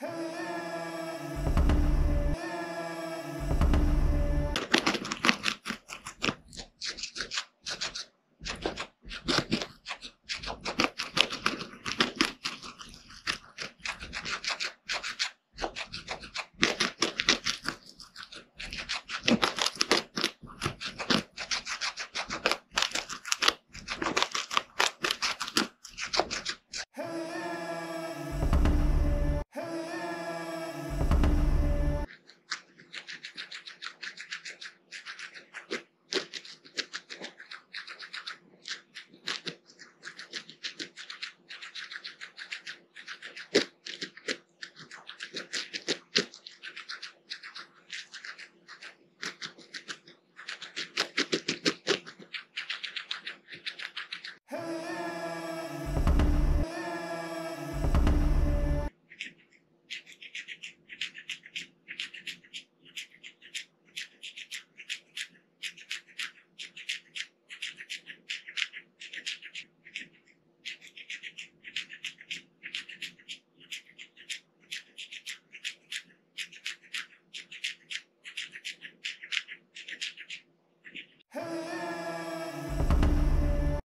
Hey!